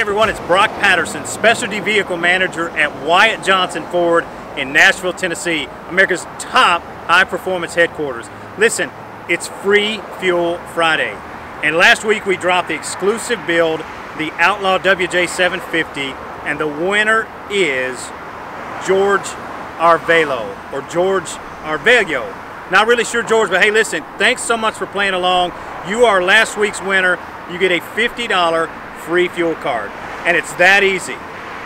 everyone, it's Brock Patterson, Specialty Vehicle Manager at Wyatt Johnson Ford in Nashville, Tennessee, America's top high performance headquarters. Listen, it's Free Fuel Friday. And last week we dropped the exclusive build, the Outlaw WJ750, and the winner is George Arvelo, or George Arvelio. Not really sure, George, but hey, listen, thanks so much for playing along. You are last week's winner. You get a $50 free fuel card. And it's that easy.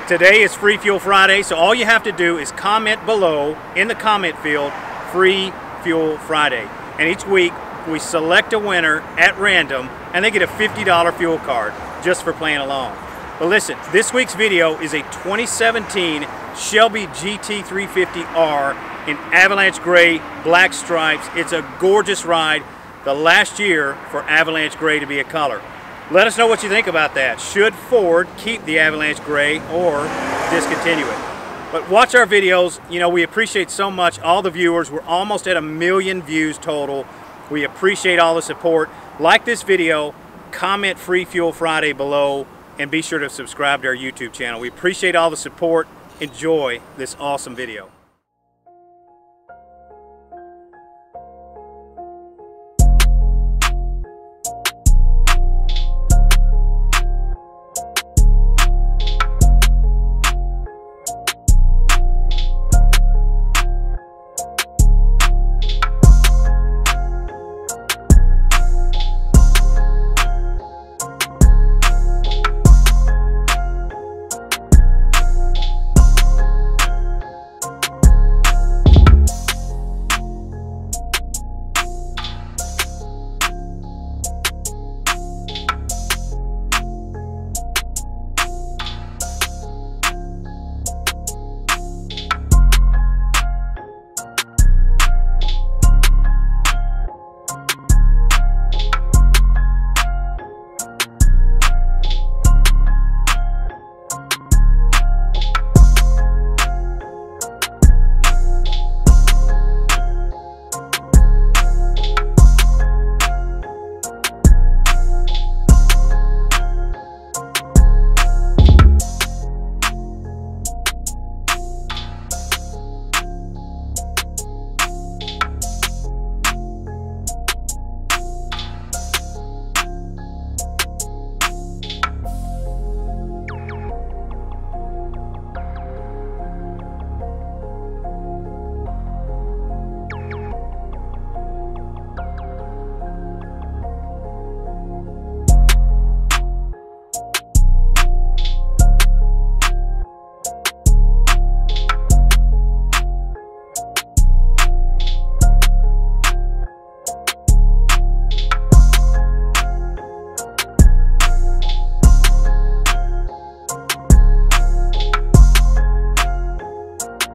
Today is Free Fuel Friday, so all you have to do is comment below in the comment field, Free Fuel Friday. And each week we select a winner at random and they get a $50 fuel card just for playing along. But listen, this week's video is a 2017 Shelby GT350R in Avalanche Gray, black stripes. It's a gorgeous ride. The last year for Avalanche Gray to be a color. Let us know what you think about that. Should Ford keep the Avalanche Gray or discontinue it? But watch our videos. You know, we appreciate so much all the viewers. We're almost at a million views total. We appreciate all the support. Like this video, comment Free Fuel Friday below, and be sure to subscribe to our YouTube channel. We appreciate all the support. Enjoy this awesome video.